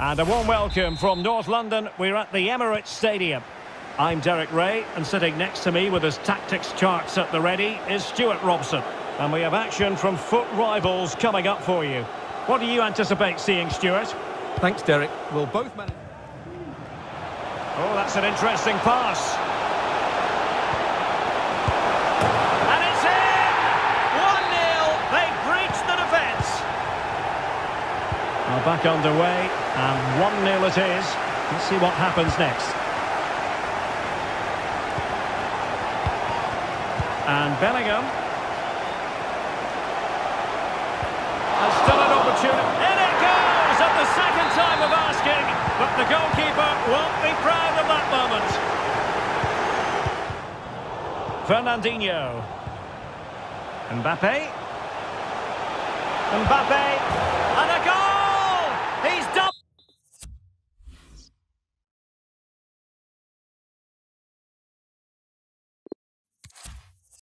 And a warm welcome from North London. We're at the Emirates Stadium. I'm Derek Rae, and sitting next to me with his tactics charts at the ready is Stewart Robson. And we have action from foot rivals coming up for you. What do you anticipate seeing, Stuart? Thanks, Derek. We'll both manage... Oh, that's an interesting pass. Well, back underway, and 1-0 it is. Let's see what happens next. And Bellingham. And still an opportunity. In it goes at the second time of asking, but the goalkeeper won't be proud of that moment. Fernandinho. Mbappe. Mbappe.